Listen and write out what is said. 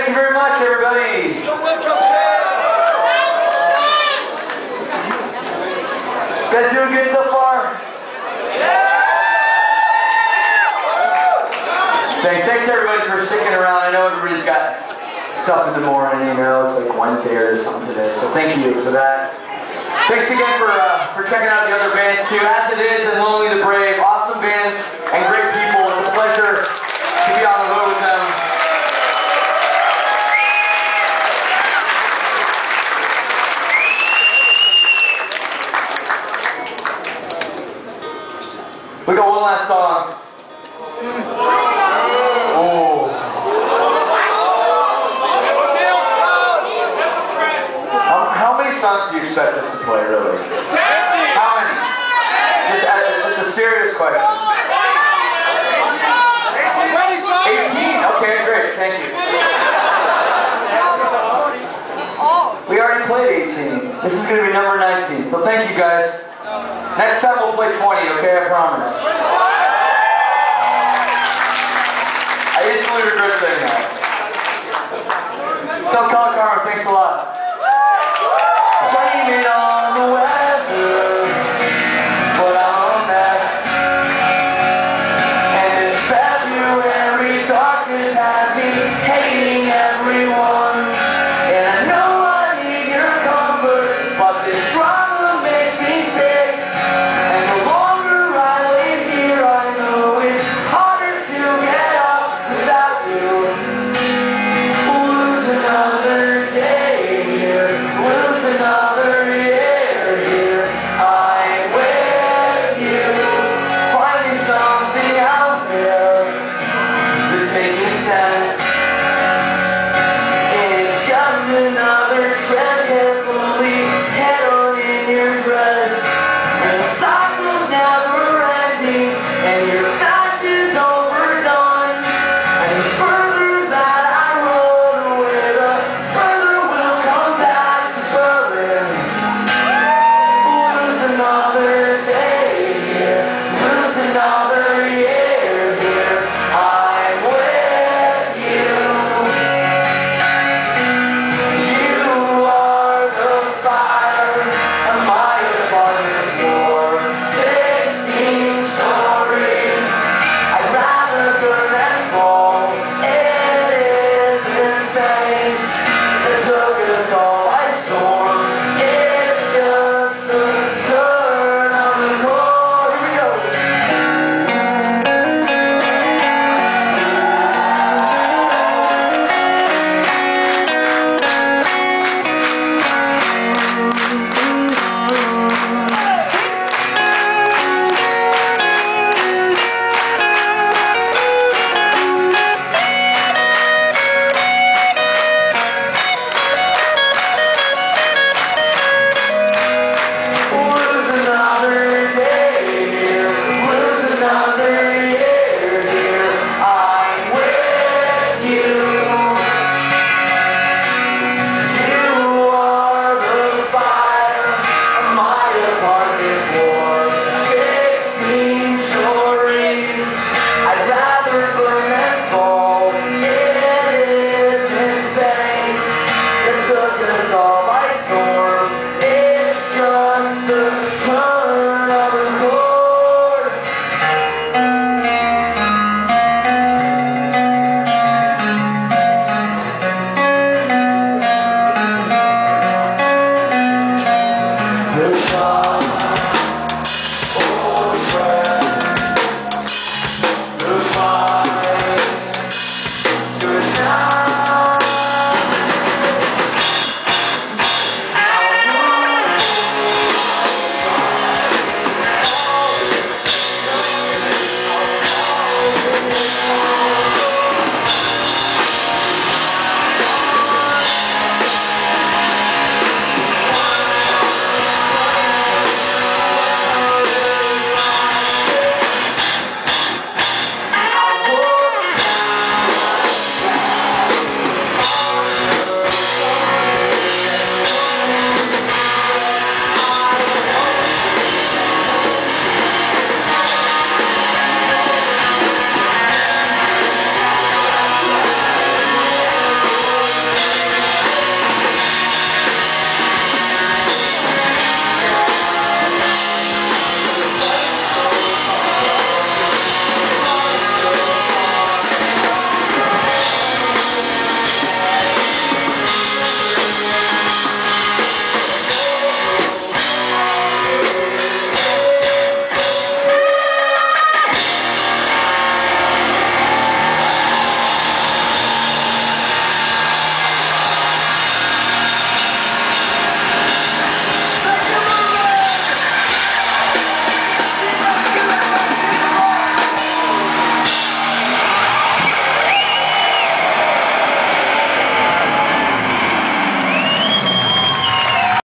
Thank you very much, everybody. You guys doing good so far? Thanks. Thanks everybody for sticking around. I know everybody's got stuff in the morning, you know, it's like Wednesday or something today. So thank you for that. Thanks again for uh, for checking out the other bands too. As it is and Lonely the Brave, awesome bands We got one last song. Oh. How, how many songs do you expect us to play, really? How many? Just, uh, just a serious question. 18? Okay, great, thank you. We already played 18. This is going to be number 19, so thank you guys. Next time we'll play 20, okay? I promise.